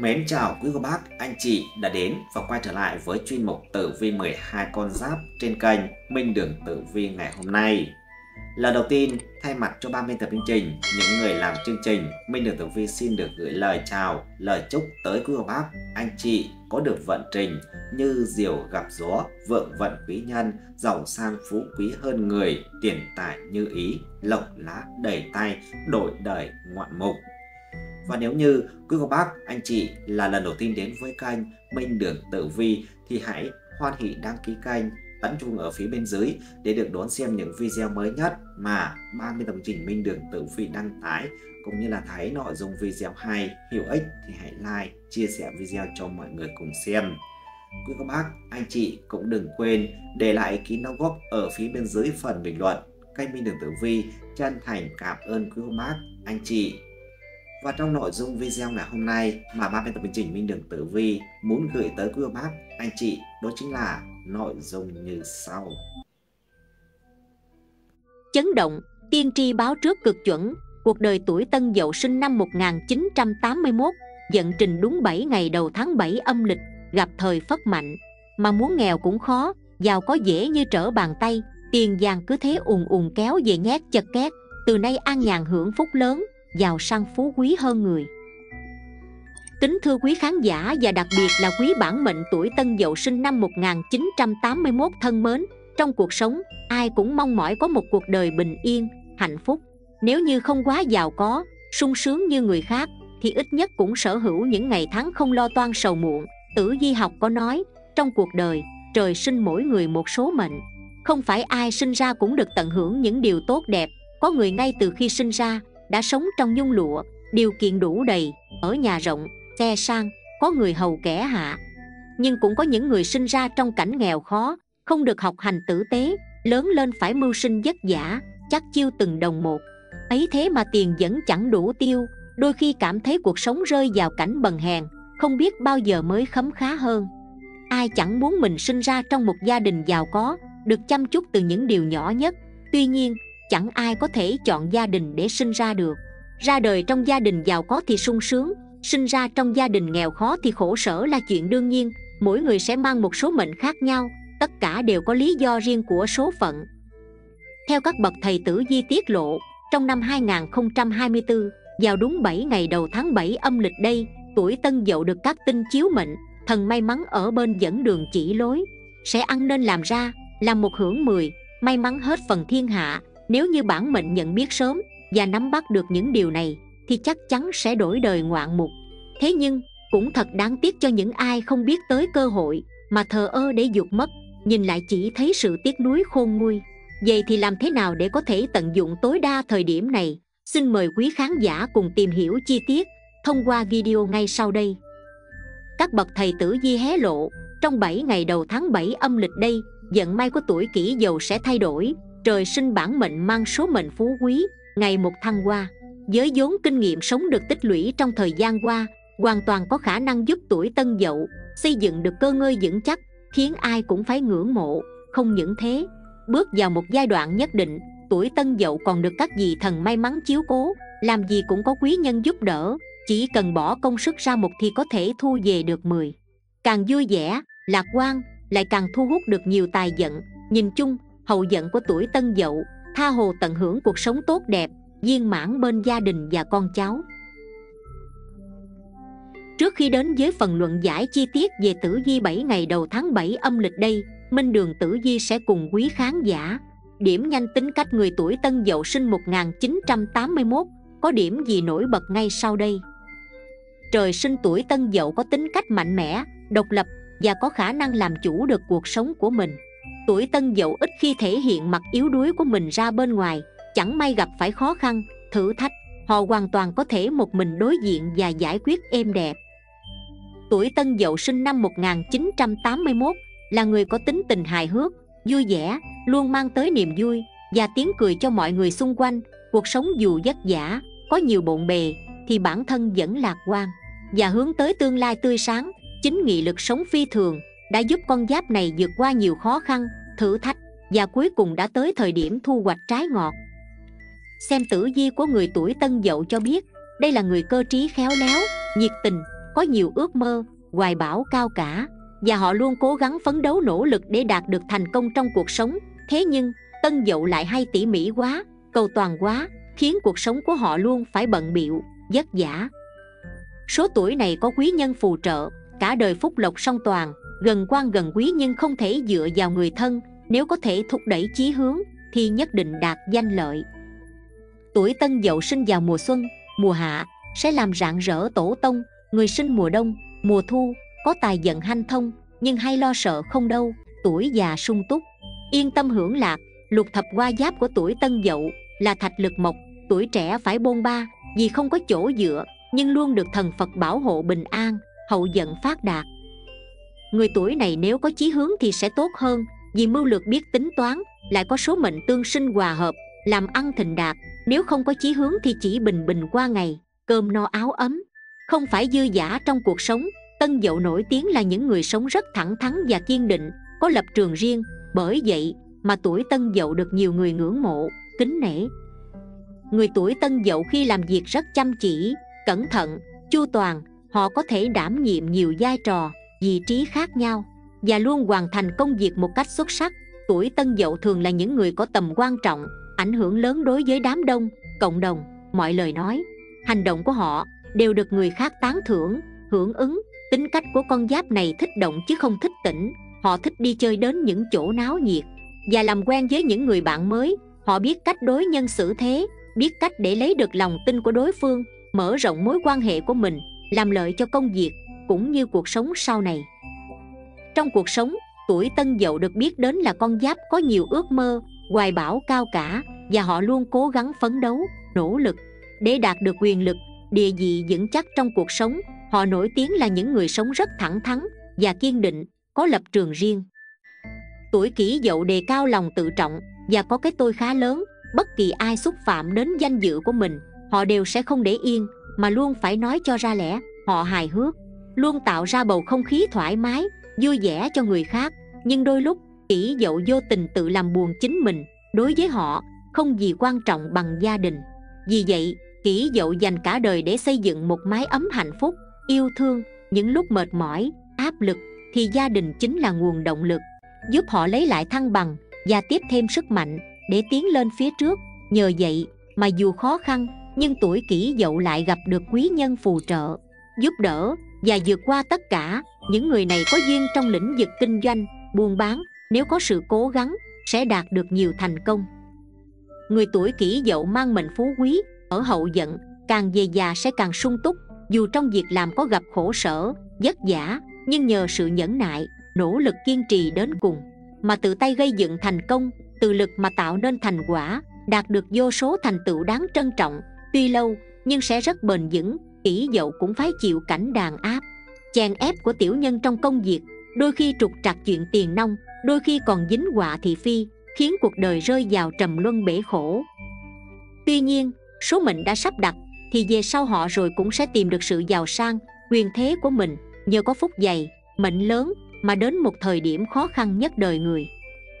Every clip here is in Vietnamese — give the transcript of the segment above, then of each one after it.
Mến chào quý cô bác, anh chị đã đến và quay trở lại với chuyên mục tử vi 12 con giáp trên kênh Minh Đường Tử Vi ngày hôm nay. Lần đầu tiên, thay mặt cho ban biên tập chương trình, những người làm chương trình, Minh Đường Tử Vi xin được gửi lời chào, lời chúc tới quý cô bác, anh chị có được vận trình như diều gặp gió, vượng vận quý nhân, giàu sang phú quý hơn người, tiền tài như ý, lộc lá đầy tay, đổi đời ngoạn mục. Và nếu như quý cô bác, anh chị là lần đầu tiên đến với kênh Minh Đường Tử Vi thì hãy hoan hỷ đăng ký kênh tấn chuông ở phía bên dưới để được đón xem những video mới nhất mà ban biên tập trình Minh Đường Tử Vi đăng tải cũng như là thấy nội dung video hay, hữu ích thì hãy like, chia sẻ video cho mọi người cùng xem. Quý cô bác, anh chị cũng đừng quên để lại ý kiến đóng góp ở phía bên dưới phần bình luận. Kênh Minh Đường Tử Vi chân thành cảm ơn quý cô bác, anh chị và trong nội dung video ngày hôm nay mà ban biên tập chương trình Minh Đường Tử Vi muốn gửi tới quý bác, anh chị đó chính là nội dung như sau. Chấn động, tiên tri báo trước cực chuẩn, cuộc đời tuổi Tân Dậu sinh năm 1981, dẫn trình đúng 7 ngày đầu tháng 7 âm lịch, gặp thời phất mạnh, mà muốn nghèo cũng khó, giàu có dễ như trở bàn tay, tiền vàng cứ thế ùn ùn kéo về nhét chật két, từ nay an nhàn hưởng phúc lớn, giàu sang phú quý hơn người. Kính thưa quý khán giả và đặc biệt là quý bản mệnh tuổi Tân Dậu sinh năm 1981 thân mến Trong cuộc sống, ai cũng mong mỏi có một cuộc đời bình yên, hạnh phúc. Nếu như không quá giàu có, sung sướng như người khác Thì ít nhất cũng sở hữu những ngày tháng không lo toan sầu muộn Tử di học có nói, trong cuộc đời, trời sinh mỗi người một số mệnh. Không phải ai sinh ra cũng được tận hưởng những điều tốt đẹp Có người ngay từ khi sinh ra đã sống trong nhung lụa, điều kiện đủ đầy, ở nhà rộng, xe sang, có người hầu kẻ hạ. Nhưng cũng có những người sinh ra trong cảnh nghèo khó, không được học hành tử tế, lớn lên phải mưu sinh vất vả, chắc chiêu từng đồng một. Ấy thế mà tiền vẫn chẳng đủ tiêu, đôi khi cảm thấy cuộc sống rơi vào cảnh bần hèn, không biết bao giờ mới khấm khá hơn. Ai chẳng muốn mình sinh ra trong một gia đình giàu có, được chăm chút từ những điều nhỏ nhất. Tuy nhiên chẳng ai có thể chọn gia đình để sinh ra được. Ra đời trong gia đình giàu có thì sung sướng, sinh ra trong gia đình nghèo khó thì khổ sở là chuyện đương nhiên, mỗi người sẽ mang một số mệnh khác nhau, tất cả đều có lý do riêng của số phận. Theo các bậc thầy tử di tiết lộ, trong năm 2024 vào đúng 7 ngày đầu tháng 7 âm lịch đây, tuổi tân dậu được các tinh chiếu mệnh, thần may mắn ở bên dẫn đường chỉ lối, sẽ ăn nên làm ra, làm một hưởng mười, may mắn hết phần thiên hạ nếu như bản mệnh nhận biết sớm và nắm bắt được những điều này, thì chắc chắn sẽ đổi đời ngoạn mục. Thế nhưng, cũng thật đáng tiếc cho những ai không biết tới cơ hội mà thờ ơ để dục mất nhìn lại chỉ thấy sự tiếc nuối khôn nguôi. Vậy thì làm thế nào để có thể tận dụng tối đa thời điểm này? Xin mời quý khán giả cùng tìm hiểu chi tiết thông qua video ngay sau đây. Các bậc thầy tử di hé lộ, trong 7 ngày đầu tháng 7 âm lịch đây vận may của tuổi kỷ dầu sẽ thay đổi trời sinh bản mệnh mang số mệnh phú quý, ngày một thăng hoa. Với vốn kinh nghiệm sống được tích lũy trong thời gian qua, hoàn toàn có khả năng giúp tuổi tân dậu, xây dựng được cơ ngơi vững chắc, khiến ai cũng phải ngưỡng mộ. Không những thế, bước vào một giai đoạn nhất định, tuổi tân dậu còn được các vị thần may mắn chiếu cố, làm gì cũng có quý nhân giúp đỡ, chỉ cần bỏ công sức ra một thì có thể thu về được 10 càng vui vẻ, lạc quan, lại càng thu hút được nhiều tài vận nhìn chung hậu vận của tuổi tân dậu tha hồ tận hưởng cuộc sống tốt đẹp viên mãn bên gia đình và con cháu Trước khi đến với phần luận giải chi tiết về tử vi 7 ngày đầu tháng 7 âm lịch đây, Minh Đường Tử Vi sẽ cùng quý khán giả điểm nhanh tính cách người tuổi Tân Dậu sinh 1981, có điểm gì nổi bật ngay sau đây. Trời sinh tuổi Tân Dậu có tính cách mạnh mẽ, độc lập và có khả năng làm chủ được cuộc sống của mình tuổi tân dậu ít khi thể hiện mặt yếu đuối của mình ra bên ngoài, chẳng may gặp phải khó khăn, thử thách, họ hoàn toàn có thể một mình đối diện và giải quyết êm đẹp. Tuổi tân dậu sinh năm 1981 là người có tính tình hài hước, vui vẻ, luôn mang tới niềm vui và tiếng cười cho mọi người xung quanh. Cuộc sống dù vất vả, có nhiều bộn bề, thì bản thân vẫn lạc quan và hướng tới tương lai tươi sáng, chính nghị lực sống phi thường đã giúp con giáp này vượt qua nhiều khó khăn, thử thách, và cuối cùng đã tới thời điểm thu hoạch trái ngọt. Xem tử vi của người tuổi tân dậu cho biết, đây là người cơ trí khéo léo, nhiệt tình, có nhiều ước mơ, hoài bão cao cả, và họ luôn cố gắng phấn đấu nỗ lực để đạt được thành công trong cuộc sống. Thế nhưng, tân dậu lại hay tỉ mỉ quá, cầu toàn quá, khiến cuộc sống của họ luôn phải bận biệu vất vả. Số tuổi này có quý nhân phù trợ, cả đời phúc lộc song toàn gần quan gần quý nhưng không thể dựa vào người thân. Nếu có thể thúc đẩy chí hướng, thì nhất định đạt danh lợi. Tuổi tân dậu sinh vào mùa xuân, mùa hạ, sẽ làm rạng rỡ tổ tông. Người sinh mùa đông, mùa thu, có tài giận hanh thông, nhưng hay lo sợ không đâu. Tuổi già sung túc, yên tâm hưởng lạc. Lục thập qua giáp của tuổi tân dậu là thạch lực mộc. Tuổi trẻ phải bôn ba, vì không có chỗ dựa, nhưng luôn được thần phật bảo hộ bình an, hậu giận phát đạt người tuổi này nếu có chí hướng thì sẽ tốt hơn, vì mưu lược biết tính toán, lại có số mệnh tương sinh hòa hợp, làm ăn thịnh đạt. Nếu không có chí hướng thì chỉ bình bình qua ngày, cơm no áo ấm. Không phải dư giả trong cuộc sống, tân dậu nổi tiếng là những người sống rất thẳng thắn và kiên định, có lập trường riêng. Bởi vậy mà tuổi tân dậu được nhiều người ngưỡng mộ, kính nể. Người tuổi tân dậu khi làm việc rất chăm chỉ, cẩn thận, chu toàn, họ có thể đảm nhiệm nhiều vai trò vị trí khác nhau và luôn hoàn thành công việc một cách xuất sắc. Tuổi tân dậu thường là những người có tầm quan trọng, ảnh hưởng lớn đối với đám đông, cộng đồng, mọi lời nói. Hành động của họ đều được người khác tán thưởng, hưởng ứng. Tính cách của con giáp này thích động chứ không thích tĩnh. Họ thích đi chơi đến những chỗ náo nhiệt và làm quen với những người bạn mới. Họ biết cách đối nhân xử thế, biết cách để lấy được lòng tin của đối phương, mở rộng mối quan hệ của mình, làm lợi cho công việc cũng như cuộc sống sau này. Trong cuộc sống, tuổi tân dậu được biết đến là con giáp có nhiều ước mơ, hoài bão cao cả, và họ luôn cố gắng phấn đấu, nỗ lực để đạt được quyền lực, địa vị vững chắc trong cuộc sống. Họ nổi tiếng là những người sống rất thẳng thắn và kiên định, có lập trường riêng. Tuổi kỷ dậu đề cao lòng tự trọng và có cái tôi khá lớn. Bất kỳ ai xúc phạm đến danh dự của mình, họ đều sẽ không để yên, mà luôn phải nói cho ra lẽ, họ hài hước luôn tạo ra bầu không khí thoải mái, vui vẻ cho người khác. Nhưng đôi lúc chỉ dậu vô tình tự làm buồn chính mình, đối với họ, không gì quan trọng bằng gia đình. Vì vậy, kỷ dậu dành cả đời để xây dựng một mái ấm hạnh phúc, yêu thương, những lúc mệt mỏi, áp lực, thì gia đình chính là nguồn động lực, giúp họ lấy lại thăng bằng và tiếp thêm sức mạnh để tiến lên phía trước. Nhờ vậy, mà dù khó khăn, nhưng tuổi kỷ dậu lại gặp được quý nhân phù trợ, giúp đỡ và vượt qua tất cả. Những người này có duyên trong lĩnh vực kinh doanh, buôn bán, nếu có sự cố gắng, sẽ đạt được nhiều thành công. Người tuổi kỷ dậu mang mệnh phú quý, ở hậu giận, càng về già sẽ càng sung túc. Dù trong việc làm có gặp khổ sở, vất vả, nhưng nhờ sự nhẫn nại, nỗ lực kiên trì đến cùng, mà tự tay gây dựng thành công từ lực mà tạo nên thành quả, đạt được vô số thành tựu đáng trân trọng. Tuy lâu, nhưng sẽ rất bền vững ỷ dậu cũng phải chịu cảnh đàn áp, chèn ép của tiểu nhân trong công việc, đôi khi trục trặc chuyện tiền nông đôi khi còn dính họa thị phi, khiến cuộc đời rơi vào trầm luân bể khổ. Tuy nhiên, số mệnh đã sắp đặt, thì về sau họ rồi cũng sẽ tìm được sự giàu sang, quyền thế của mình, nhờ có phúc dày, mệnh lớn, mà đến một thời điểm khó khăn nhất đời người.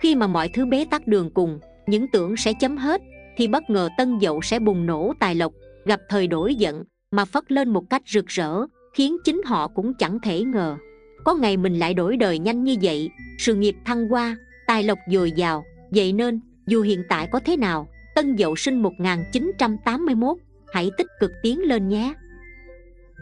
Khi mà mọi thứ bế tắc đường cùng, những tưởng sẽ chấm hết, thì bất ngờ tân dậu sẽ bùng nổ tài lộc, gặp thời đổi giận mà phất lên một cách rực rỡ, khiến chính họ cũng chẳng thể ngờ. Có ngày mình lại đổi đời nhanh như vậy, sự nghiệp thăng hoa, tài lộc dồi dào. Vậy nên, dù hiện tại có thế nào, tân dậu sinh 1981 hãy tích cực tiến lên nhé.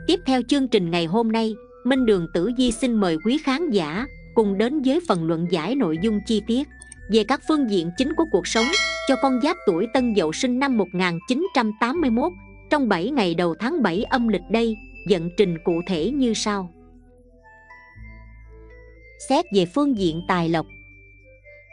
Tiếp theo chương trình ngày hôm nay, minh đường tử di xin mời quý khán giả cùng đến với phần luận giải nội dung chi tiết về các phương diện chính của cuộc sống cho con giáp tuổi Tân Dậu sinh năm 1981 trong 7 ngày đầu tháng 7 âm lịch đây, dẫn trình cụ thể như sau. Xét về phương diện tài lộc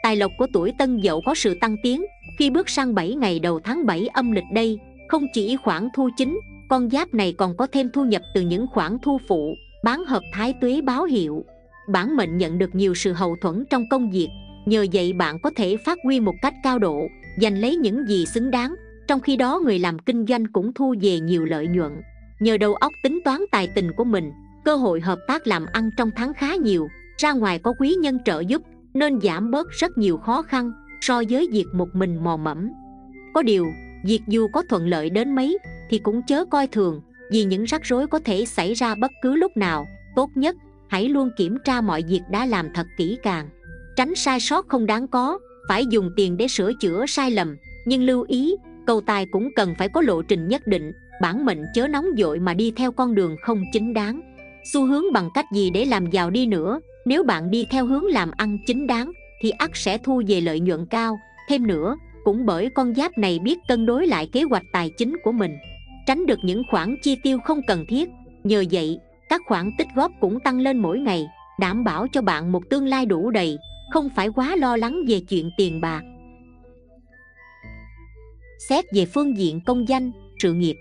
Tài lộc của tuổi Tân Dậu có sự tăng tiến khi bước sang 7 ngày đầu tháng 7 âm lịch đây, không chỉ khoản thu chính, con giáp này còn có thêm thu nhập từ những khoản thu phụ, bán hợp thái tuế báo hiệu. Bản mệnh nhận được nhiều sự hậu thuẫn trong công việc, nhờ vậy bạn có thể phát huy một cách cao độ giành lấy những gì xứng đáng trong khi đó người làm kinh doanh cũng thu về nhiều lợi nhuận. Nhờ đầu óc tính toán tài tình của mình, cơ hội hợp tác làm ăn trong tháng khá nhiều, ra ngoài có quý nhân trợ giúp, nên giảm bớt rất nhiều khó khăn so với việc một mình mò mẫm. Có điều, việc dù có thuận lợi đến mấy thì cũng chớ coi thường, vì những rắc rối có thể xảy ra bất cứ lúc nào. Tốt nhất, hãy luôn kiểm tra mọi việc đã làm thật kỹ càng. Tránh sai sót không đáng có, phải dùng tiền để sửa chữa sai lầm, nhưng lưu ý cầu tài cũng cần phải có lộ trình nhất định, bản mệnh chớ nóng dội mà đi theo con đường không chính đáng. Xu hướng bằng cách gì để làm giàu đi nữa? Nếu bạn đi theo hướng làm ăn chính đáng, thì ắt sẽ thu về lợi nhuận cao. Thêm nữa, cũng bởi con giáp này biết cân đối lại kế hoạch tài chính của mình. Tránh được những khoản chi tiêu không cần thiết. Nhờ vậy, các khoản tích góp cũng tăng lên mỗi ngày, đảm bảo cho bạn một tương lai đủ đầy, không phải quá lo lắng về chuyện tiền bạc xét về phương diện công danh, sự nghiệp.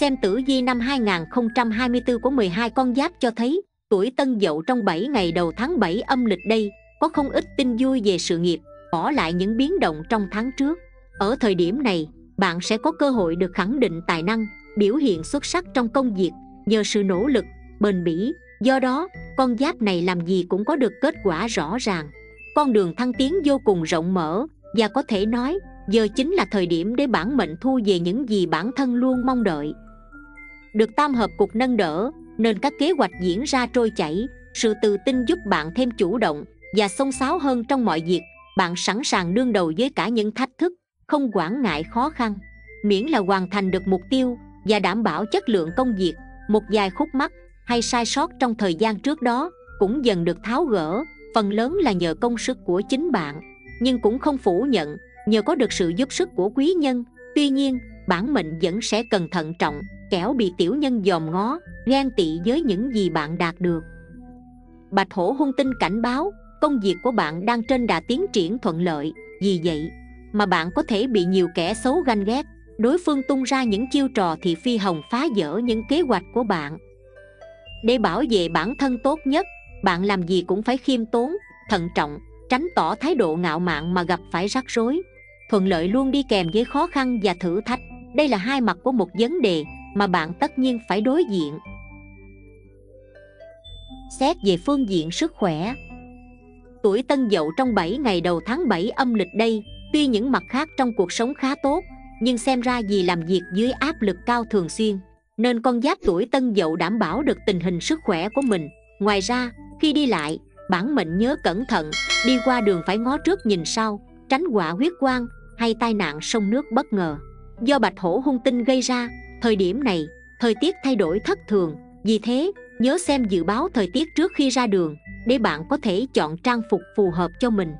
Xem tử vi năm 2024 của 12 con giáp cho thấy, tuổi tân dậu trong 7 ngày đầu tháng 7 âm lịch đây, có không ít tin vui về sự nghiệp, bỏ lại những biến động trong tháng trước. Ở thời điểm này, bạn sẽ có cơ hội được khẳng định tài năng, biểu hiện xuất sắc trong công việc, nhờ sự nỗ lực, bền bỉ. Do đó, con giáp này làm gì cũng có được kết quả rõ ràng. Con đường thăng tiến vô cùng rộng mở, và có thể nói giờ chính là thời điểm để bản mệnh thu về những gì bản thân luôn mong đợi. Được tam hợp cục nâng đỡ, nên các kế hoạch diễn ra trôi chảy, sự tự tin giúp bạn thêm chủ động và xông xáo hơn trong mọi việc. Bạn sẵn sàng đương đầu với cả những thách thức, không quản ngại khó khăn. Miễn là hoàn thành được mục tiêu và đảm bảo chất lượng công việc, một vài khúc mắc hay sai sót trong thời gian trước đó cũng dần được tháo gỡ. Phần lớn là nhờ công sức của chính bạn, nhưng cũng không phủ nhận nhờ có được sự giúp sức của quý nhân, tuy nhiên, bản mệnh vẫn sẽ cần thận trọng, kẻo bị tiểu nhân dòm ngó, ghen tị với những gì bạn đạt được. Bạch hổ hung tinh cảnh báo, công việc của bạn đang trên đà tiến triển thuận lợi, vì vậy mà bạn có thể bị nhiều kẻ xấu ganh ghét. Đối phương tung ra những chiêu trò thì phi hồng phá vỡ những kế hoạch của bạn. Để bảo vệ bản thân tốt nhất, bạn làm gì cũng phải khiêm tốn, thận trọng, tránh tỏ thái độ ngạo mạn mà gặp phải rắc rối thuận lợi luôn đi kèm với khó khăn và thử thách. Đây là hai mặt của một vấn đề mà bạn tất nhiên phải đối diện. Xét về phương diện sức khỏe, tuổi tân dậu trong 7 ngày đầu tháng 7 âm lịch đây, tuy những mặt khác trong cuộc sống khá tốt, nhưng xem ra vì làm việc dưới áp lực cao thường xuyên, nên con giáp tuổi tân dậu đảm bảo được tình hình sức khỏe của mình. Ngoài ra, khi đi lại, bản mệnh nhớ cẩn thận, đi qua đường phải ngó trước nhìn sau tránh quả huyết quang hay tai nạn sông nước bất ngờ. Do bạch hổ hung tinh gây ra, thời điểm này, thời tiết thay đổi thất thường. Vì thế, nhớ xem dự báo thời tiết trước khi ra đường, để bạn có thể chọn trang phục phù hợp cho mình.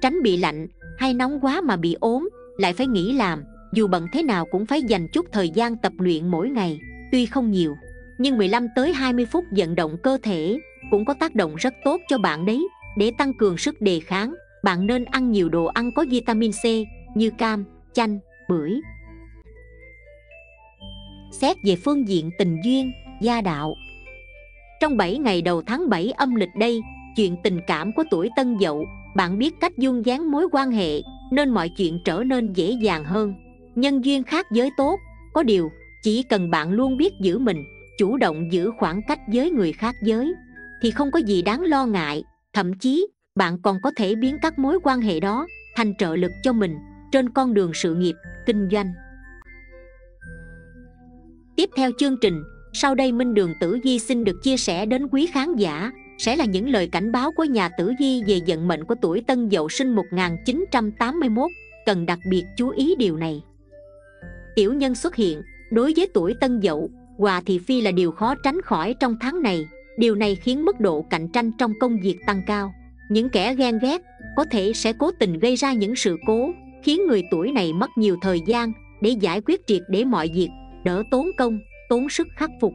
Tránh bị lạnh hay nóng quá mà bị ốm, lại phải nghỉ làm, dù bận thế nào cũng phải dành chút thời gian tập luyện mỗi ngày, tuy không nhiều. Nhưng 15 tới 20 phút vận động cơ thể cũng có tác động rất tốt cho bạn đấy, để tăng cường sức đề kháng bạn nên ăn nhiều đồ ăn có vitamin C như cam, chanh, bưởi. Xét về phương diện tình duyên, gia đạo. Trong 7 ngày đầu tháng 7 âm lịch đây chuyện tình cảm của tuổi tân dậu bạn biết cách dung dáng mối quan hệ nên mọi chuyện trở nên dễ dàng hơn. Nhân duyên khác giới tốt có điều chỉ cần bạn luôn biết giữ mình chủ động giữ khoảng cách với người khác giới thì không có gì đáng lo ngại thậm chí bạn còn có thể biến các mối quan hệ đó thành trợ lực cho mình trên con đường sự nghiệp, kinh doanh. Tiếp theo chương trình, sau đây minh đường tử di xin được chia sẻ đến quý khán giả sẽ là những lời cảnh báo của nhà tử di về vận mệnh của tuổi tân dậu sinh 1981 cần đặc biệt chú ý điều này. Tiểu nhân xuất hiện, đối với tuổi tân dậu hòa thị phi là điều khó tránh khỏi trong tháng này, điều này khiến mức độ cạnh tranh trong công việc tăng cao những kẻ ghen ghét có thể sẽ cố tình gây ra những sự cố, khiến người tuổi này mất nhiều thời gian để giải quyết triệt để mọi việc, đỡ tốn công, tốn sức khắc phục.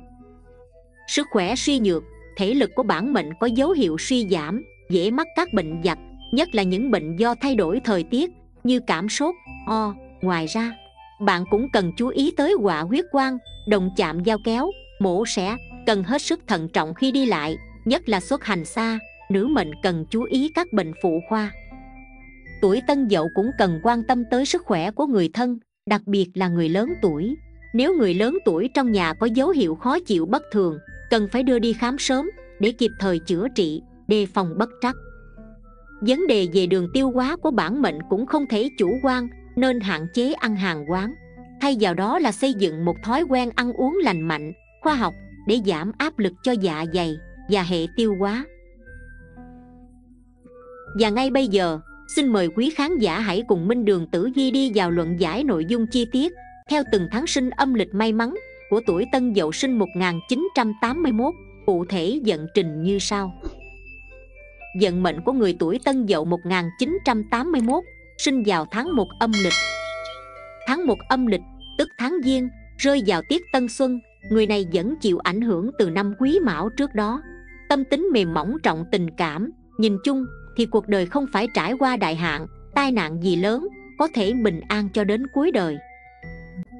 Sức khỏe suy nhược, thể lực của bản mệnh có dấu hiệu suy giảm, dễ mắc các bệnh giặc nhất là những bệnh do thay đổi thời tiết như cảm sốt, o. Ngoài ra, bạn cũng cần chú ý tới quả huyết quang, đồng chạm dao kéo, mổ xẻ, cần hết sức thận trọng khi đi lại, nhất là xuất hành xa nữ mệnh cần chú ý các bệnh phụ khoa. Tuổi tân dậu cũng cần quan tâm tới sức khỏe của người thân, đặc biệt là người lớn tuổi. Nếu người lớn tuổi trong nhà có dấu hiệu khó chịu bất thường, cần phải đưa đi khám sớm để kịp thời chữa trị, đề phòng bất trắc. Vấn đề về đường tiêu hóa của bản mệnh cũng không thể chủ quan, nên hạn chế ăn hàng quán. Thay vào đó là xây dựng một thói quen ăn uống lành mạnh, khoa học để giảm áp lực cho dạ dày và hệ tiêu hóa và ngay bây giờ, xin mời quý khán giả hãy cùng minh đường tử vi đi vào luận giải nội dung chi tiết, theo từng tháng sinh âm lịch may mắn của tuổi Tân Dậu sinh 1981 cụ thể vận trình như sau. Vận mệnh của người tuổi Tân Dậu 1981 sinh vào tháng 1 âm lịch. Tháng 1 âm lịch, tức tháng Giêng, rơi vào tiết Tân Xuân, người này vẫn chịu ảnh hưởng từ năm Quý Mão trước đó. Tâm tính mềm mỏng, trọng tình cảm, nhìn chung thì cuộc đời không phải trải qua đại hạn, tai nạn gì lớn có thể bình an cho đến cuối đời.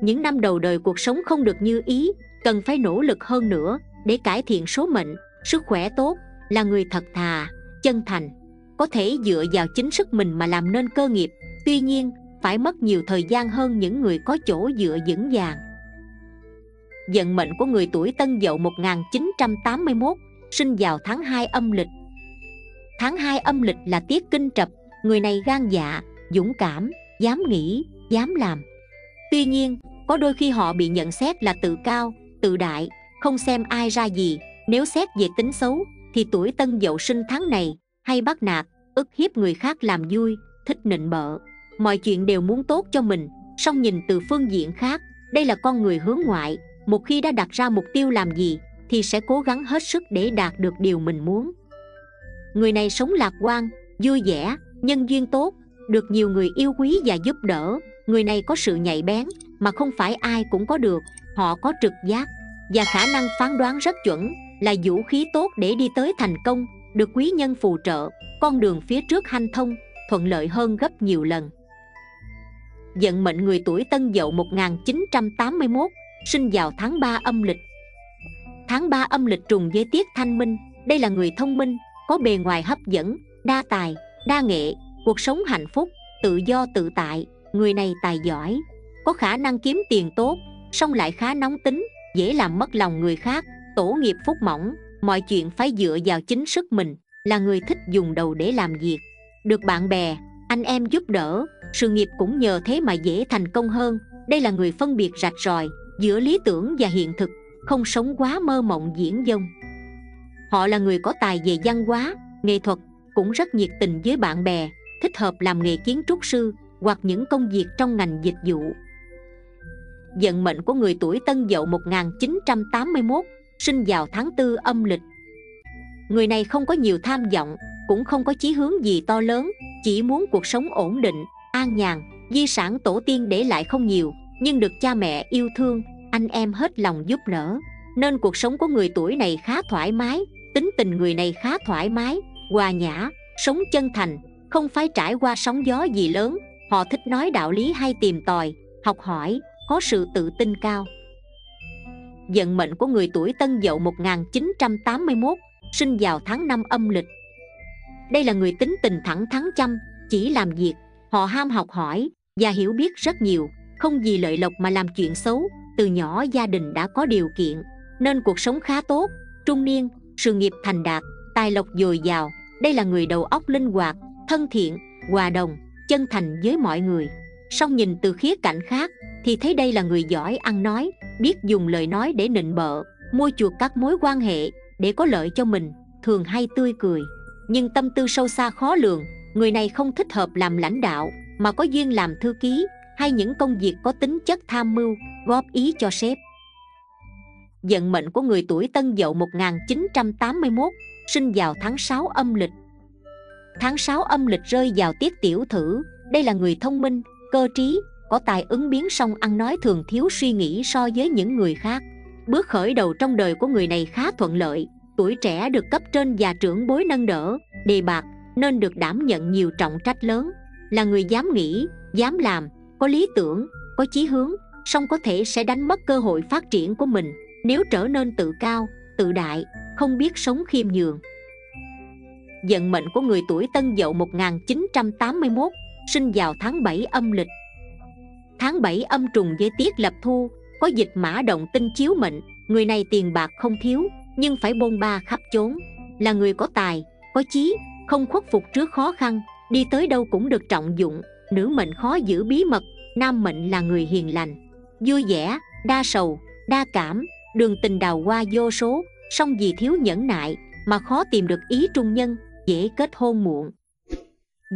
Những năm đầu đời cuộc sống không được như ý, cần phải nỗ lực hơn nữa để cải thiện số mệnh, sức khỏe tốt, là người thật thà, chân thành, có thể dựa vào chính sức mình mà làm nên cơ nghiệp. Tuy nhiên, phải mất nhiều thời gian hơn những người có chỗ dựa vững vàng. Vận mệnh của người tuổi Tân Dậu 1981 sinh vào tháng 2 âm lịch Tháng 2 âm lịch là tiết kinh trập Người này gan dạ, dũng cảm, dám nghĩ, dám làm. Tuy nhiên, có đôi khi họ bị nhận xét là tự cao, tự đại Không xem ai ra gì. Nếu xét về tính xấu Thì tuổi tân dậu sinh tháng này Hay bắt nạt, ức hiếp người khác làm vui Thích nịnh bợ. Mọi chuyện đều muốn tốt cho mình song nhìn từ phương diện khác Đây là con người hướng ngoại Một khi đã đặt ra mục tiêu làm gì Thì sẽ cố gắng hết sức để đạt được điều mình muốn người này sống lạc quan vui vẻ nhân duyên tốt được nhiều người yêu quý và giúp đỡ. Người này có sự nhạy bén mà không phải ai cũng có được họ có trực giác và khả năng phán đoán rất chuẩn là vũ khí tốt để đi tới thành công được quý nhân phù trợ. Con đường phía trước hanh thông thuận lợi hơn gấp nhiều lần. Vận mệnh người tuổi Tân Dậu 1981 sinh vào tháng 3 âm lịch. Tháng 3 âm lịch trùng với tiết thanh minh. Đây là người thông minh, có bề ngoài hấp dẫn, đa tài, đa nghệ, cuộc sống hạnh phúc, tự do tự tại, người này tài giỏi, có khả năng kiếm tiền tốt, song lại khá nóng tính, dễ làm mất lòng người khác, tổ nghiệp phúc mỏng, mọi chuyện phải dựa vào chính sức mình, là người thích dùng đầu để làm việc. Được bạn bè, anh em giúp đỡ, sự nghiệp cũng nhờ thế mà dễ thành công hơn. Đây là người phân biệt rạch ròi giữa lý tưởng và hiện thực, không sống quá mơ mộng diễn dông. Họ là người có tài về văn hóa, nghệ thuật Cũng rất nhiệt tình với bạn bè Thích hợp làm nghề kiến trúc sư Hoặc những công việc trong ngành dịch vụ. Vận mệnh của người tuổi Tân Dậu 1981 Sinh vào tháng 4 âm lịch. Người này không có nhiều tham vọng Cũng không có chí hướng gì to lớn Chỉ muốn cuộc sống ổn định, an nhàn Di sản tổ tiên để lại không nhiều Nhưng được cha mẹ yêu thương Anh em hết lòng giúp đỡ. Nên cuộc sống của người tuổi này khá thoải mái tính tình người này khá thoải mái, hòa nhã, sống chân thành, không phải trải qua sóng gió gì lớn. Họ thích nói đạo lý hay tìm tòi, học hỏi, có sự tự tin cao. Vận mệnh của người tuổi Tân Dậu 1981 sinh vào tháng 5 âm lịch. Đây là người tính tình thẳng thắn chăm, chỉ làm việc. Họ ham học hỏi và hiểu biết rất nhiều, không vì lợi lộc mà làm chuyện xấu, từ nhỏ gia đình đã có điều kiện, nên cuộc sống khá tốt, trung niên sự nghiệp thành đạt, tài lộc dồi dào, đây là người đầu óc linh hoạt, thân thiện, hòa đồng, chân thành với mọi người. Song nhìn từ khía cạnh khác, thì thấy đây là người giỏi ăn nói, biết dùng lời nói để nịnh bợ, mua chuộc các mối quan hệ để có lợi cho mình, thường hay tươi cười. Nhưng tâm tư sâu xa khó lường, người này không thích hợp làm lãnh đạo, mà có duyên làm thư ký, hay những công việc có tính chất tham mưu, góp ý cho sếp. Vận mệnh của người tuổi Tân Dậu 1981 Sinh vào tháng 6 âm lịch. Tháng 6 âm lịch rơi vào tiết tiểu thử. Đây là người thông minh, cơ trí Có tài ứng biến song ăn nói thường thiếu suy nghĩ so với những người khác. Bước khởi đầu trong đời của người này khá thuận lợi. Tuổi trẻ được cấp trên và trưởng bối nâng đỡ Đề bạc nên được đảm nhận nhiều trọng trách lớn. Là người dám nghĩ, dám làm, có lý tưởng, có chí hướng song có thể sẽ đánh mất cơ hội phát triển của mình nếu trở nên tự cao tự đại không biết sống khiêm nhường. Vận mệnh của người tuổi Tân Dậu 1981 Sinh vào tháng 7 âm lịch. Tháng 7 âm trùng với tiết lập thu Có dịch mã động tinh chiếu mệnh Người này tiền bạc không thiếu Nhưng phải bôn ba khắp chốn. Là người có tài, có chí Không khuất phục trước khó khăn Đi tới đâu cũng được trọng dụng Nữ mệnh khó giữ bí mật Nam mệnh là người hiền lành. Vui vẻ đa sầu đa cảm đường tình đào hoa vô số song vì thiếu nhẫn nại mà khó tìm được ý trung nhân dễ kết hôn muộn.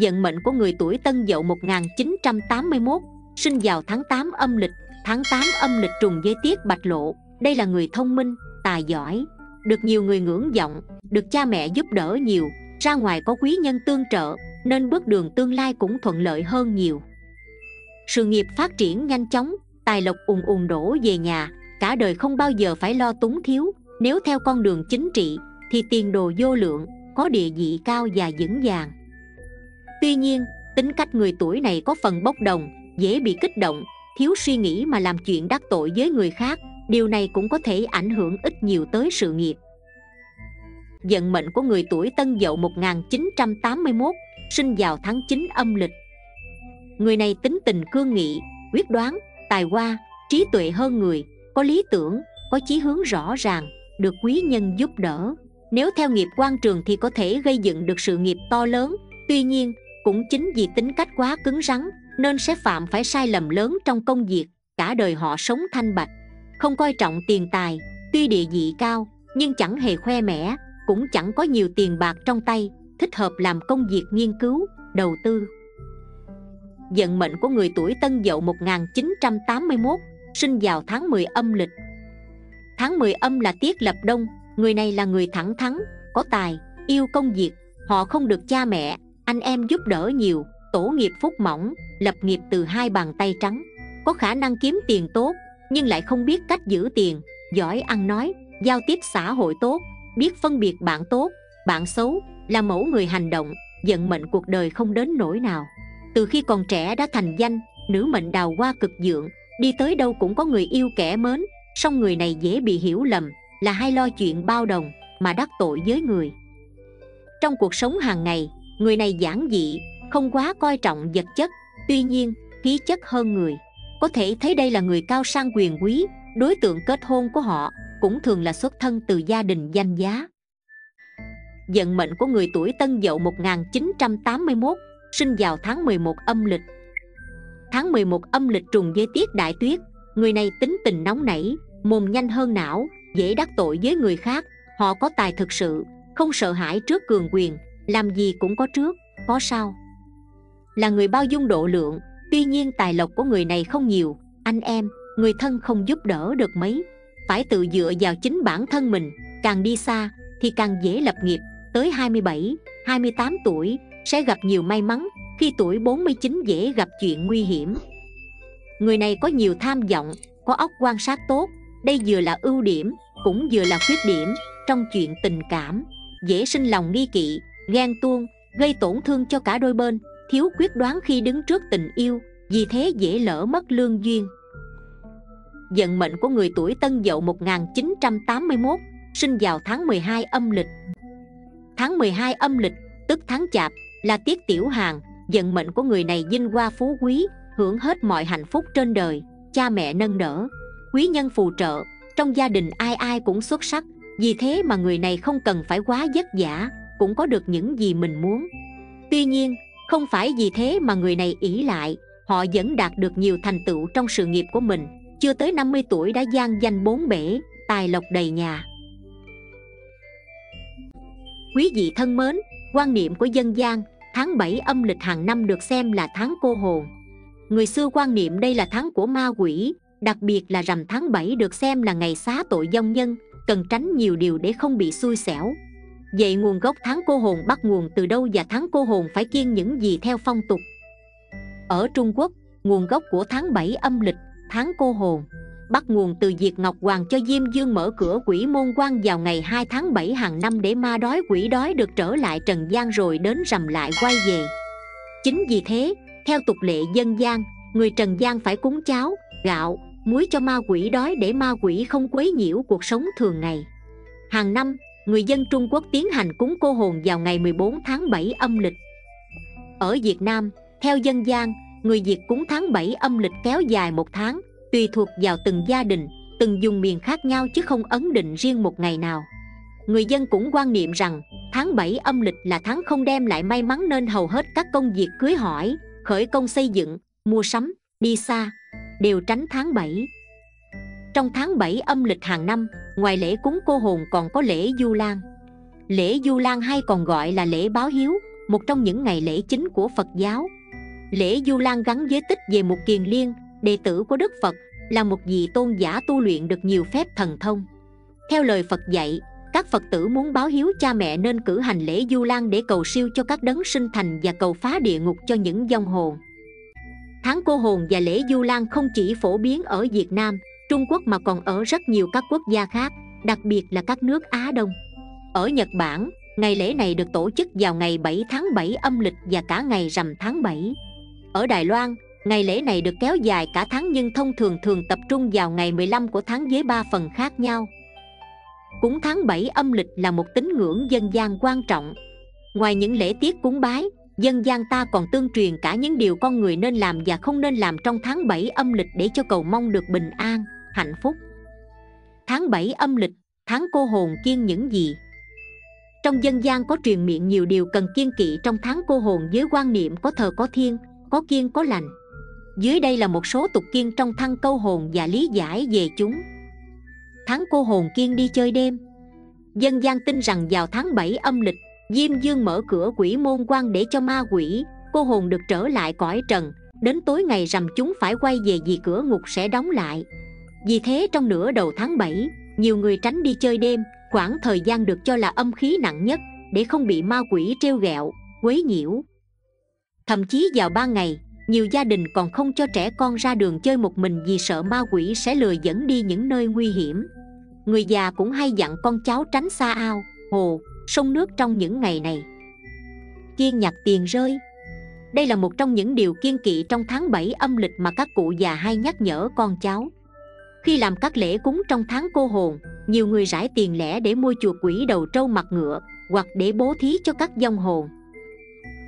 Vận mệnh của người tuổi Tân Dậu 1981 Sinh vào tháng 8 âm lịch Tháng 8 âm lịch trùng với tiết bạch lộ. Đây là người thông minh, tài giỏi Được nhiều người ngưỡng vọng Được cha mẹ giúp đỡ nhiều Ra ngoài có quý nhân tương trợ Nên bước đường tương lai cũng thuận lợi hơn nhiều. Sự nghiệp phát triển nhanh chóng Tài lộc ùn ùn đổ về nhà. Cả đời không bao giờ phải lo túng thiếu Nếu theo con đường chính trị Thì tiền đồ vô lượng Có địa vị cao và vững vàng Tuy nhiên, tính cách người tuổi này có phần bốc đồng, dễ bị kích động, thiếu suy nghĩ mà làm chuyện đắc tội với người khác, điều này cũng có thể ảnh hưởng ít nhiều tới sự nghiệp. Vận mệnh của người tuổi Tân Dậu 1981, sinh vào tháng 9 âm lịch. Người này tính tình cương nghị, quyết đoán, tài hoa, trí tuệ hơn người, có lý tưởng, có chí hướng rõ ràng, được quý nhân giúp đỡ. Nếu theo nghiệp quan trường thì có thể gây dựng được sự nghiệp to lớn, tuy nhiên cũng chính vì tính cách quá cứng rắn nên sẽ phạm phải sai lầm lớn trong công việc cả đời họ sống thanh bạch. Không coi trọng tiền tài tuy địa vị cao nhưng chẳng hề khoe mẽ cũng chẳng có nhiều tiền bạc trong tay thích hợp làm công việc nghiên cứu đầu tư. Vận mệnh của người tuổi Tân Dậu 1981 sinh vào tháng 10 âm lịch. Tháng 10 âm là tiết lập đông, người này là người thẳng thắn, có tài, yêu công việc, họ không được cha mẹ, anh em giúp đỡ nhiều, tổ nghiệp phúc mỏng, lập nghiệp từ hai bàn tay trắng, có khả năng kiếm tiền tốt, nhưng lại không biết cách giữ tiền, giỏi ăn nói, giao tiếp xã hội tốt, biết phân biệt bạn tốt, bạn xấu, là mẫu người hành động, vận mệnh cuộc đời không đến nỗi nào. Từ khi còn trẻ đã thành danh, nữ mệnh đào hoa cực dượng đi tới đâu cũng có người yêu kẻ mến, song người này dễ bị hiểu lầm, là hay lo chuyện bao đồng mà đắc tội với người. Trong cuộc sống hàng ngày, người này giản dị, không quá coi trọng vật chất, tuy nhiên, khí chất hơn người. Có thể thấy đây là người cao sang quyền quý, đối tượng kết hôn của họ cũng thường là xuất thân từ gia đình danh giá. Vận mệnh của người tuổi Tân Dậu 1981 sinh vào tháng 11 âm lịch tháng 11 âm lịch trùng với tiết đại tuyết. Người này tính tình nóng nảy mồm nhanh hơn não dễ đắc tội với người khác. Họ có tài thực sự không sợ hãi trước cường quyền làm gì cũng có trước có sau. Là người bao dung độ lượng tuy nhiên tài lộc của người này không nhiều. Anh em người thân không giúp đỡ được mấy. Phải tự dựa vào chính bản thân mình càng đi xa thì càng dễ lập nghiệp. Tới 27, 28 tuổi sẽ gặp nhiều may mắn khi tuổi 49 dễ gặp chuyện nguy hiểm. Người này có nhiều tham vọng, có óc quan sát tốt, đây vừa là ưu điểm, cũng vừa là khuyết điểm trong chuyện tình cảm. Dễ sinh lòng nghi kỵ, ghen tuông, gây tổn thương cho cả đôi bên, thiếu quyết đoán khi đứng trước tình yêu, vì thế dễ lỡ mất lương duyên. Vận mệnh của người tuổi Tân Dậu 1981 sinh vào tháng 12 âm lịch. Tháng 12 âm lịch, tức tháng chạp, là tiết tiểu hàng vận mệnh của người này vinh hoa phú quý, hưởng hết mọi hạnh phúc trên đời. Cha mẹ nâng đỡ. Quý nhân phù trợ. Trong gia đình ai ai cũng xuất sắc. Vì thế mà người này không cần phải quá vất vả, cũng có được những gì mình muốn. Tuy nhiên, không phải vì thế mà người này ỷ lại. Họ vẫn đạt được nhiều thành tựu trong sự nghiệp của mình. Chưa tới 50 tuổi đã gian danh bốn bể, tài lộc đầy nhà. Quý vị thân mến, quan niệm của dân gian tháng 7 âm lịch hàng năm được xem là tháng cô hồn. Người xưa quan niệm đây là tháng của ma quỷ đặc biệt là rằm tháng 7 được xem là ngày xá tội dông nhân cần tránh nhiều điều để không bị xui xẻo. Vậy nguồn gốc tháng cô hồn bắt nguồn từ đâu và tháng cô hồn phải kiêng những gì theo phong tục? Ở Trung Quốc, nguồn gốc của tháng 7 âm lịch, tháng cô hồn bắt nguồn từ việc Ngọc Hoàng cho Diêm Dương mở cửa quỷ môn quan vào ngày 2 tháng 7 hàng năm để ma đói quỷ đói được trở lại trần gian rồi đến rằm lại quay về. Chính vì thế, theo tục lệ dân gian, người trần gian phải cúng cháo, gạo, muối cho ma quỷ đói để ma quỷ không quấy nhiễu cuộc sống thường ngày. Hàng năm, người dân Trung Quốc tiến hành cúng cô hồn vào ngày 14 tháng 7 âm lịch. Ở Việt Nam, theo dân gian, người Việt cúng tháng 7 âm lịch kéo dài một tháng, tùy thuộc vào từng gia đình, từng vùng miền khác nhau chứ không ấn định riêng một ngày nào. Người dân cũng quan niệm rằng tháng 7 âm lịch là tháng không đem lại may mắn nên hầu hết các công việc cưới hỏi, khởi công xây dựng, mua sắm, đi xa, đều tránh tháng 7 trong tháng 7 âm lịch hàng năm ngoài lễ cúng cô hồn còn có lễ du lan. Lễ du lan hay còn gọi là lễ báo hiếu một trong những ngày lễ chính của phật giáo. Lễ du lan gắn với tích về một kiền liên đệ tử của đức phật là một vị tôn giả tu luyện được nhiều phép thần thông. Theo lời phật dạy, các phật tử muốn báo hiếu cha mẹ nên cử hành lễ du lan để cầu siêu cho các đấng sinh thành và cầu phá địa ngục cho những dòng hồn. Tháng cô hồn và lễ du lan không chỉ phổ biến ở việt nam, trung quốc mà còn ở rất nhiều các quốc gia khác, đặc biệt là các nước á đông. Ở nhật bản, ngày lễ này được tổ chức vào ngày 7 tháng 7 âm lịch và cả ngày rằm tháng 7 ở đài loan ngày lễ này được kéo dài cả tháng nhưng thông thường thường tập trung vào ngày 15 của tháng với ba phần khác nhau. Cúng tháng 7 âm lịch là một tín ngưỡng dân gian quan trọng. Ngoài những lễ tiết cúng bái, dân gian ta còn tương truyền cả những điều con người nên làm và không nên làm trong tháng 7 âm lịch để cho cầu mong được bình an, hạnh phúc. Tháng 7 âm lịch, tháng cô hồn kiên những gì? Trong dân gian có truyền miệng nhiều điều cần kiên kỵ trong tháng cô hồn với quan niệm có thờ có thiên có kiên có lành dưới đây là một số tục kiên trong thăng câu hồn và lý giải về chúng. Tháng cô hồn kiên đi chơi đêm. Dân gian tin rằng vào tháng 7 âm lịch, diêm dương mở cửa quỷ môn quan để cho ma quỷ, cô hồn được trở lại cõi trần. Đến tối ngày rằm chúng phải quay về vì cửa ngục sẽ đóng lại. Vì thế trong nửa đầu tháng 7 nhiều người tránh đi chơi đêm, khoảng thời gian được cho là âm khí nặng nhất, để không bị ma quỷ treo gẹo quấy nhiễu. Thậm chí vào ban ngày nhiều gia đình còn không cho trẻ con ra đường chơi một mình vì sợ ma quỷ sẽ lừa dẫn đi những nơi nguy hiểm. Người già cũng hay dặn con cháu tránh xa ao, hồ, sông nước trong những ngày này. Kiên nhặt tiền rơi. Đây là một trong những điều kiên kỵ trong tháng 7 âm lịch mà các cụ già hay nhắc nhở con cháu. Khi làm các lễ cúng trong tháng cô hồn, nhiều người rải tiền lẻ để mua chuột quỷ đầu trâu mặt ngựa hoặc để bố thí cho các dông hồn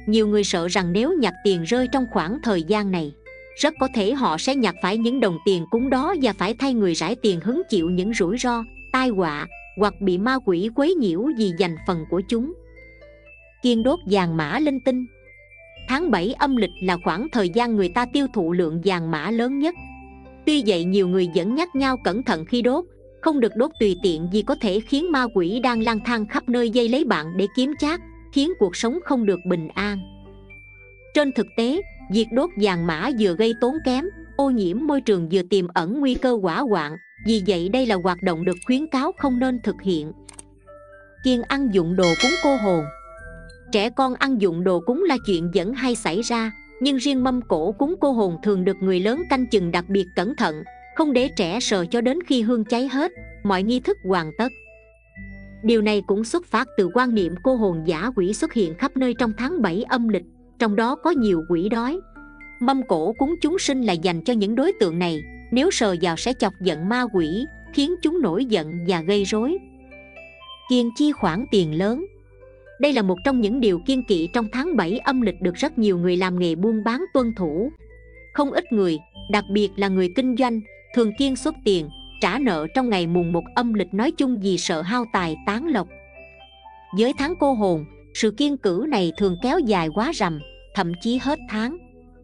nhiều người sợ rằng nếu nhặt tiền rơi trong khoảng thời gian này, rất có thể họ sẽ nhặt phải những đồng tiền cúng đó và phải thay người rải tiền hứng chịu những rủi ro, tai họa hoặc bị ma quỷ quấy nhiễu vì giành phần của chúng. Kiên đốt vàng mã linh tinh. Tháng 7 âm lịch là khoảng thời gian người ta tiêu thụ lượng vàng mã lớn nhất. Tuy vậy nhiều người vẫn nhắc nhau cẩn thận khi đốt, không được đốt tùy tiện vì có thể khiến ma quỷ đang lang thang khắp nơi dây lấy bạn để kiếm chác khiến cuộc sống không được bình an. Trên thực tế, việc đốt vàng mã vừa gây tốn kém, ô nhiễm môi trường vừa tiềm ẩn nguy cơ hỏa hoạn, vì vậy đây là hoạt động được khuyến cáo không nên thực hiện. Kiên ăn dụng đồ cúng cô hồn. Trẻ con ăn dụng đồ cúng là chuyện vẫn hay xảy ra, nhưng riêng mâm cổ cúng cô hồn thường được người lớn canh chừng đặc biệt cẩn thận, không để trẻ sờ cho đến khi hương cháy hết, mọi nghi thức hoàn tất điều này cũng xuất phát từ quan niệm cô hồn giả quỷ xuất hiện khắp nơi trong tháng 7 âm lịch, trong đó có nhiều quỷ đói. Mâm cổ cúng chúng sinh là dành cho những đối tượng này, nếu sờ vào sẽ chọc giận ma quỷ, khiến chúng nổi giận và gây rối. Kiên chi khoản tiền lớn. Đây là một trong những điều kiên kỵ trong tháng 7 âm lịch được rất nhiều người làm nghề buôn bán tuân thủ. Không ít người, đặc biệt là người kinh doanh, thường kiên xuất tiền trả nợ trong ngày mùng một âm lịch nói chung vì sợ hao tài tán lộc. Với tháng cô hồn, sự kiên cử này thường kéo dài quá rằm, thậm chí hết tháng.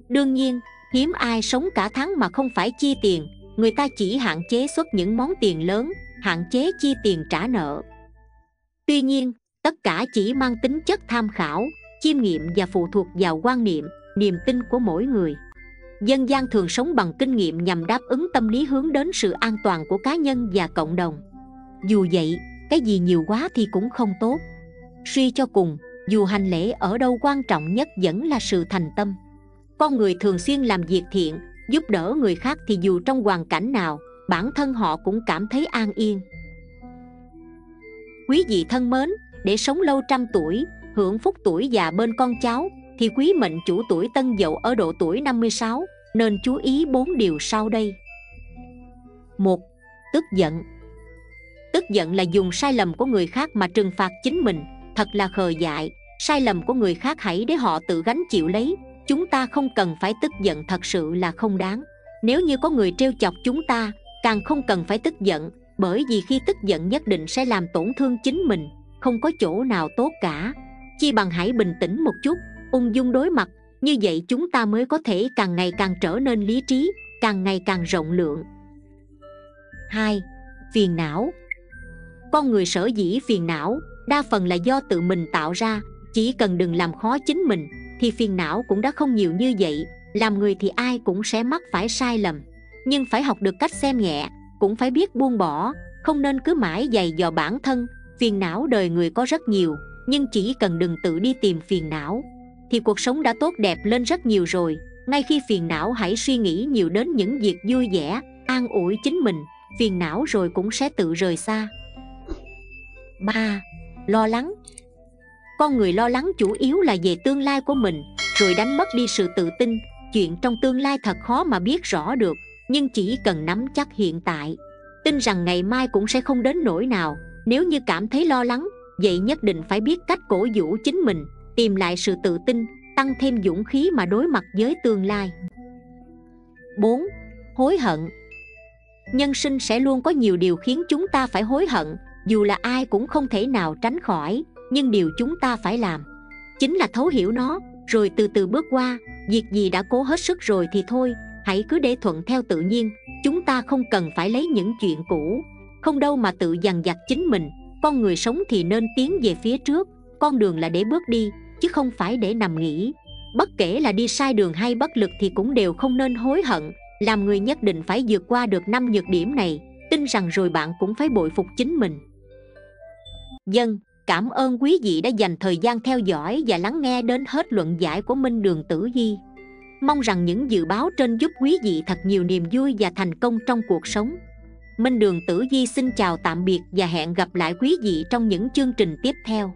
Đương nhiên, hiếm ai sống cả tháng mà không phải chi tiền, người ta chỉ hạn chế xuất những món tiền lớn, hạn chế chi tiền trả nợ. Tuy nhiên, tất cả chỉ mang tính chất tham khảo, chiêm nghiệm và phụ thuộc vào quan niệm, niềm tin của mỗi người dân gian thường sống bằng kinh nghiệm nhằm đáp ứng tâm lý hướng đến sự an toàn của cá nhân và cộng đồng. Dù vậy, cái gì nhiều quá thì cũng không tốt. Suy cho cùng, dù hành lễ ở đâu quan trọng nhất vẫn là sự thành tâm. Con người thường xuyên làm việc thiện, giúp đỡ người khác thì dù trong hoàn cảnh nào, bản thân họ cũng cảm thấy an yên. Quý vị thân mến, để sống lâu trăm tuổi, hưởng phúc tuổi già bên con cháu thì quý mệnh chủ tuổi tân dậu ở độ tuổi 56 nên chú ý bốn điều sau đây. Một, tức giận. Tức giận là dùng sai lầm của người khác mà trừng phạt chính mình. Thật là khờ dại. Sai lầm của người khác hãy để họ tự gánh chịu lấy. Chúng ta không cần phải tức giận, thật sự là không đáng. Nếu như có người trêu chọc chúng ta, càng không cần phải tức giận, bởi vì khi tức giận nhất định sẽ làm tổn thương chính mình, không có chỗ nào tốt cả. Chi bằng hãy bình tĩnh một chút ung dung đối mặt. Như vậy chúng ta mới có thể càng ngày càng trở nên lý trí, càng ngày càng rộng lượng. 2. Phiền não. Con người sở dĩ phiền não, đa phần là do tự mình tạo ra. Chỉ cần đừng làm khó chính mình, thì phiền não cũng đã không nhiều như vậy. Làm người thì ai cũng sẽ mắc phải sai lầm. Nhưng phải học được cách xem nhẹ, cũng phải biết buông bỏ. Không nên cứ mãi dày dò bản thân. Phiền não đời người có rất nhiều, nhưng chỉ cần đừng tự đi tìm phiền não thì cuộc sống đã tốt đẹp lên rất nhiều rồi. Ngay khi phiền não hãy suy nghĩ nhiều đến những việc vui vẻ, an ủi chính mình, phiền não rồi cũng sẽ tự rời xa. 3. Lo lắng. Con người lo lắng chủ yếu là về tương lai của mình, Rồi đánh mất đi sự tự tin. Chuyện trong tương lai thật khó mà biết rõ được, Nhưng chỉ cần nắm chắc hiện tại. Tin rằng ngày mai cũng sẽ không đến nỗi nào. Nếu như cảm thấy lo lắng, Vậy nhất định phải biết cách cổ vũ chính mình. Tìm lại sự tự tin, Tăng thêm dũng khí mà đối mặt với tương lai. 4. Hối hận. Nhân sinh sẽ luôn có nhiều điều khiến chúng ta phải hối hận, Dù là ai cũng không thể nào tránh khỏi, Nhưng điều chúng ta phải làm Chính là thấu hiểu nó, Rồi từ từ bước qua. Việc gì đã cố hết sức rồi thì thôi, Hãy cứ để thuận theo tự nhiên. Chúng ta không cần phải lấy những chuyện cũ. Không đâu mà tự dằn vặt chính mình. Con người sống thì nên tiến về phía trước, Con đường là để bước đi. Chứ không phải để nằm nghỉ. Bất kể là đi sai đường hay bất lực thì cũng đều không nên hối hận. Làm người nhất định phải vượt qua được năm nhược điểm này. Tin rằng rồi bạn cũng phải bội phục chính mình. Dân, cảm ơn quý vị đã dành thời gian theo dõi và lắng nghe đến hết luận giải của minh đường tử di. Mong rằng những dự báo trên giúp quý vị thật nhiều niềm vui và thành công trong cuộc sống. Minh đường tử di xin chào tạm biệt và hẹn gặp lại quý vị trong những chương trình tiếp theo.